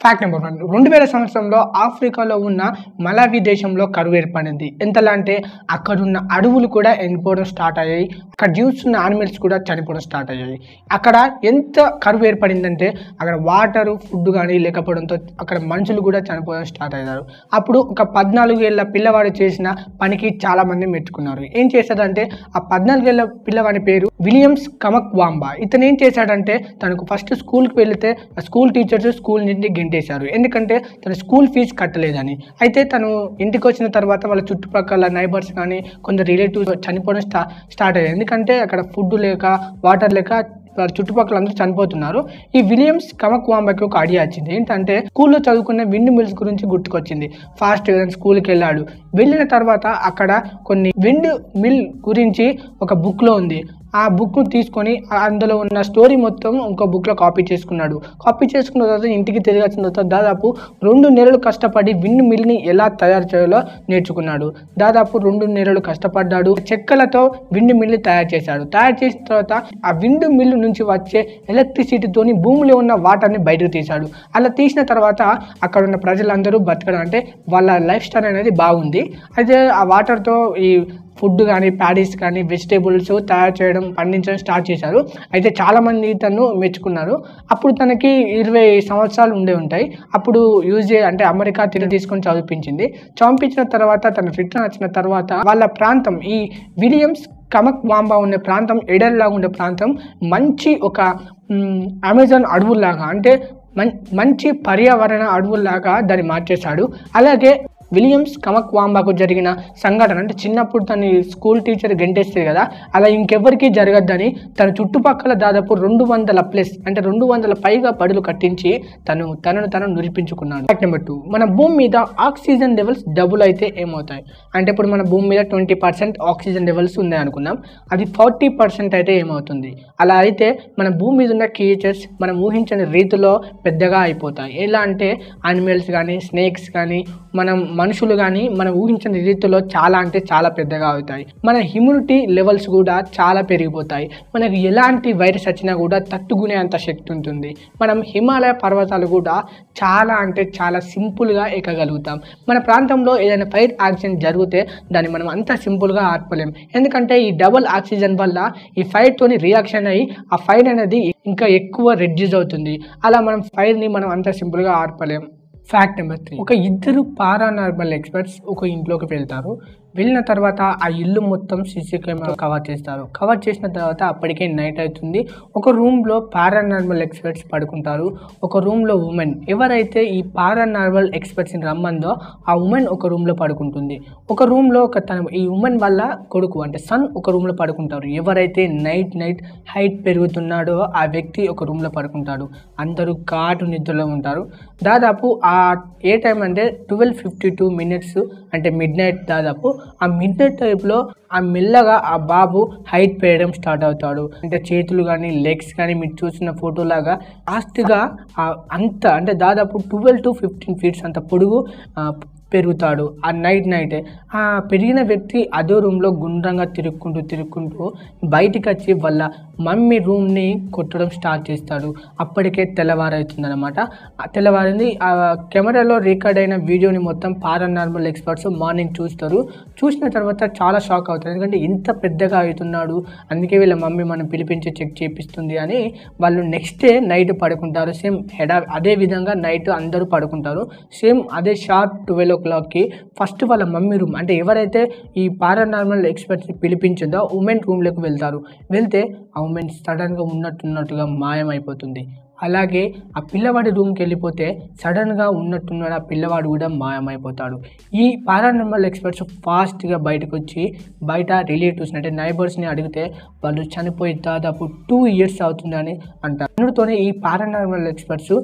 Fact number one రెండు వేల సంవత్సరంలో ఆఫ్రికాలో ఉన్న మలావి దేశంలో కరువు ఏర్పడింది. ఎంతలా అంటే అక్కడున్న అడవులు కూడా ఎండిపోవడం స్టార్ట్ అయ్యాయి. అక్కడ జీవిస్తున్న ఆనిమల్స్ కూడా చనిపోవడం స్టార్ట్ అయ్యాయి. అక్కడ ఎంత కరువు ఏర్పడిందంటే అక్కడ వాటర్ ఫుడ్ కానీ లేకపోవడంతో అక్కడ మనుషులు కూడా చనిపోవడం స్టార్ట్ అయ్యారు అప్పుడు ఒక పద్నాలుగు ఏళ్ళ పిల్లవాడు చేసిన పనికి చాలామంది మెచ్చుకున్నారు. ఏం చేశాడంటే ఆ పద్నాలుగేళ్ళ పిల్లవాడి పేరు విలియమ్స్ కమక్ వాంబా ఇతను ఏం చేశాడంటే తనకు ఫస్ట్ స్కూల్కి వెళితే ఆ స్కూల్ టీచర్స్ స్కూల్ నుండి గెంటేశారు. ఎందుకంటే తన స్కూల్ ఫీజు కట్టలేదని. అయితే తను ఇంటికి వచ్చిన తర్వాత వాళ్ళ చుట్టుపక్కల నైబర్స్ కానీ కొందరు రిలేటివ్స్ చనిపోవడం స్టా స్టార్ట్ అయ్యాయి. ఎందుకంటే అక్కడ ఫుడ్ లేక వాటర్ లేక వాళ్ళ చుట్టుపక్కల అందరూ చనిపోతున్నారు. ఈ విలియమ్స్ కమక్వాంబకి ఒక ఐడియా వచ్చింది. ఏంటంటే స్కూల్లో చదువుకున్న విండ్ మిల్స్ గురించి గుర్తుకొచ్చింది. ఫాస్ట్ స్కూల్కి వెళ్ళాడు. వెళ్ళిన తర్వాత అక్కడ కొన్ని విండ్ మిల్ గురించి ఒక బుక్లో ఉంది. ఆ బుక్ను తీసుకొని అందులో ఉన్న స్టోరీ మొత్తం ఇంకో బుక్లో కాపీ చేసుకున్నాడు. కాపీ చేసుకున్న తర్వాత ఇంటికి తిరిగి వచ్చిన తర్వాత దాదాపు రెండు నెలలు కష్టపడి విండ్ మిల్ని ఎలా తయారు చేయాలో నేర్చుకున్నాడు. దాదాపు రెండు నెలలు కష్టపడ్డాడు. చెక్కలతో విండ్ మిల్ని తయారు చేశాడు. తయారు చేసిన తర్వాత ఆ విండ్ మిల్ నుంచి వచ్చే ఎలక్ట్రిసిటీతోని భూమిలో ఉన్న వాటర్ని బయటకు తీశాడు. అలా తీసిన తర్వాత అక్కడ ఉన్న ప్రజలందరూ బతకడం అంటే వాళ్ళ లైఫ్ స్టైల్ అనేది బాగుంది. అయితే ఆ వాటర్తో ఈ ఫుడ్ కానీ ప్యాడీస్ కానీ వెజిటేబుల్స్ తయారు చేయడం పండించడం స్టార్ట్ చేశారు. అయితే చాలామంది తను మెచ్చుకున్నారు. అప్పుడు తనకి ఇరవై సంవత్సరాలు ఉండే ఉంటాయి. అప్పుడు యూజ్ అంటే అమెరికా తిరిగి తీసుకొని చదివించింది. చంపించిన తర్వాత తను రిటర్న్ వచ్చిన తర్వాత వాళ్ళ ప్రాంతం ఈ విలియమ్స్ కమక్ బాంబా ఉండే ప్రాంతం ఎడల్లాగా ఉండే ప్రాంతం మంచి ఒక అమెజాన్ అడవుల్లాగా అంటే మం మంచి పర్యావరణ అడవుల్లాగా దాన్ని మార్చేశాడు. అలాగే విలియమ్స్ కమక్వాంబాకు జరిగిన సంఘటన అంటే చిన్నప్పుడు తన స్కూల్ టీచర్ గెంటేస్తుంది కదా అలా ఇంకెవ్వరికీ జరగద్దని తన చుట్టుపక్కల దాదాపు రెండు వందల ప్లస్ అంటే రెండు వందల పైగా పడులు కట్టించి తను తనను తను నిరూపించుకున్నాడు. ఫ్యాక్ట్ నెంబర్ టూ మన భూమి మీద ఆక్సిజన్ లెవెల్స్ డబుల్ అయితే ఏమవుతాయి? అంటే ఇప్పుడు మన భూమి మీద ట్వంటీ పర్సెంట్ ఆక్సిజన్ లెవెల్స్ ఉన్నాయి అనుకుందాం అది ఫార్టీ పర్సెంట్ అయితే ఏమవుతుంది? అలా అయితే మన భూమి మీద ఉన్న క్రియేచర్స్ మనం ఊహించని రీతిలో పెద్దగా అయిపోతాయి. ఎలా అంటే యానిమల్స్ కానీ స్నేక్స్ కానీ మనం మనుషులు కానీ మనం ఊహించని రీతిలో చాలా అంటే చాలా పెద్దగా అవుతాయి. మన ఇమ్యూనిటీ లెవెల్స్ కూడా చాలా పెరిగిపోతాయి. మనకు ఎలాంటి వైరస్ వచ్చినా కూడా తట్టుకునే అంత శక్తి ఉంటుంది. మనం హిమాలయ పర్వతాలు కూడా చాలా అంటే చాలా సింపుల్గా ఎక్కగలుగుతాం. మన ప్రాంతంలో ఏదైనా ఫైర్ యాక్సిడెంట్ జరిగితే దాన్ని మనం అంత సింపుల్గా ఆర్పలేం. ఎందుకంటే ఈ డబుల్ ఆక్సిజన్ వల్ల ఈ ఫైర్తోని రియాక్షన్ అయ్యి ఆ ఫైర్ అనేది ఇంకా ఎక్కువ రెడ్యూస్ అవుతుంది. అలా మనం ఫైర్ని మనం అంత సింపుల్గా ఆర్పలేం. ఫ్యాక్ట్ నెంబర్ త్రీ ఒక ఇద్దరు పారానార్మల్ ఎక్స్పర్ట్స్ ఒక ఇంట్లోకి వెళ్తారు. వెళ్ళిన తర్వాత ఆ ఇల్లు మొత్తం సీసీ కెమెరా కవర్ చేస్తారు. కవర్ చేసిన తర్వాత అప్పటికే నైట్ అవుతుంది. ఒక రూమ్లో పారానార్మల్ ఎక్స్పర్ట్స్ పడుకుంటారు. ఒక రూమ్లో ఉమెన్. ఎవరైతే ఈ పారానార్మల్ ఎక్స్పర్ట్స్ని రమ్మందో ఆ ఉమెన్ ఒక రూమ్లో పడుకుంటుంది. ఒక రూమ్లో ఒక తన ఈ ఉమెన్ వల్ల కొడుకు అంటే సన్ ఒక రూమ్లో పడుకుంటారు. ఎవరైతే నైట్ నైట్ హైట్ పెరుగుతున్నాడో ఆ వ్యక్తి ఒక రూమ్లో పడుకుంటాడు. అందరూ కాటు నిద్రలో ఉంటారు. దాదాపు ఆ ఏ టైం అంటే ట్వెల్వ్ ఫిఫ్టీ టూ మినిట్స్ అంటే మిడ్ నైట్ దాదాపు ఆ మిడ్నైట్ టైప్లో ఆ మెల్లగా ఆ బాబు హైట్ పెరగడం స్టార్ట్ అవుతాడు. అంటే చేతులు కానీ లెగ్స్ కానీ మీరు చూసిన ఫోటో లాగా అంత అంటే దాదాపు ట్వెల్వ్ టు ఫిఫ్టీన్ ఫీట్స్ అంత పొడుగు పెరుగుతాడు. ఆ నైట్ నైటే ఆ పెరిగిన వ్యక్తి అదే రూమ్లో గుండ్రంగా తిరుక్కుంటూ తిరుక్కుంటూ బయటికి వచ్చి వాళ్ళ మమ్మీ రూమ్ని కొట్టడం స్టార్ట్ చేస్తాడు. అప్పటికే తెల్లవారవుతుంది అనమాట తెల్లవారింది ఆ కెమెరాలో రికార్డ్ అయిన వీడియోని మొత్తం పారానార్మల్ ఎక్స్పర్ట్స్ మార్నింగ్ చూస్తారు. చూసిన తర్వాత చాలా షాక్ అవుతారు. ఎందుకంటే ఇంత పెద్దగా అవుతున్నాడు. అందుకే వీళ్ళ మమ్మీ మనం పిలిపించి చెక్ చేపిస్తుంది అని వాళ్ళు నెక్స్ట్ డే నైట్ పడుకుంటారు. సేమ్ హెడ్ అదే విధంగా నైట్ అందరూ పడుకుంటారు. సేమ్ అదే షార్ప్ ట్వెల్వ్ ఓ క్లాక్కి ఫస్ట్ వాళ్ళ మమ్మీ రూమ్ అంటే ఎవరైతే ఈ పారానార్మల్ ఎక్స్పర్ట్స్ని పిలిపించిందో ఉమెన్ రూమ్లోకి వెళ్తారు. వెళ్తే మూమెంట్ సడన్గా ఉన్నట్టున్నట్టుగా మాయమైపోతుంది. అలాగే ఆ పిల్లవాడి రూమ్కి వెళ్ళిపోతే సడన్గా ఉన్నట్టున్నాడు ఆ పిల్లవాడు కూడా మాయమైపోతాడు. ఈ పారానార్మల్ ఎక్స్పర్ట్స్ ఫాస్ట్గా బయటకు వచ్చి బయట రిలేటివ్స్ అంటే నైబర్స్ని అడిగితే వాళ్ళు చనిపోయి దాదాపు టూ ఇయర్స్ అవుతుందని అంటారు. అందుతోనే ఈ పారానార్మల్ ఎక్స్పర్ట్స్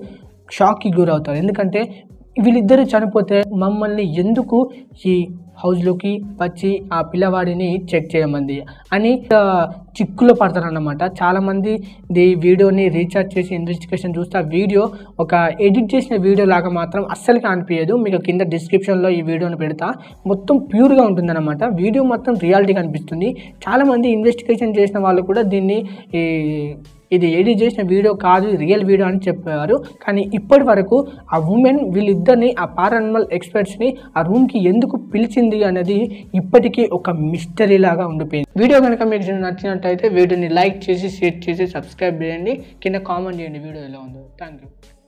షాక్కి గురవుతారు. ఎందుకంటే వీళ్ళిద్దరూ చనిపోతే మమ్మల్ని ఎందుకు ఈ హౌస్లోకి వచ్చి ఆ పిల్లవాడిని చెక్ చేయమంది అని చిక్కులో పడతారన్నమాట. చాలామంది ఈ వీడియోని రీఛార్జ్ చేసి ఇన్వెస్టిగేషన్ చూస్తే ఆ వీడియో ఒక ఎడిట్ చేసిన వీడియో లాగా మాత్రం అస్సలు అనిపించదు మీకు కింద డిస్క్రిప్షన్లో ఈ వీడియోని పెడతా. మొత్తం ప్యూర్గా ఉంటుందన్నమాట. వీడియో మొత్తం రియాలిటీ కనిపిస్తుంది. చాలామంది ఇన్వెస్టిగేషన్ చేసిన వాళ్ళు కూడా దీన్ని ఈ ఇది ఎడిట్ చేసిన వీడియో కాదు రియల్ వీడియో అని చెప్పేవారు కానీ ఇప్పటి వరకు ఆ ఉమెన్ వీళ్ళిద్దరిని ఆ పారానమల్ ఎక్స్పర్ట్స్ని ఆ రూమ్కి ఎందుకు పిలిచింది అనేది ఇప్పటికీ ఒక మిస్టరీ లాగా ఉండిపోయింది. వీడియో కనుక మీకు నచ్చినట్టయితే వీడియోని లైక్ చేసి షేర్ చేసి సబ్స్క్రైబ్ చేయండి. కింద కామెంట్ చేయండి వీడియో ఎలా ఉందో. Thank you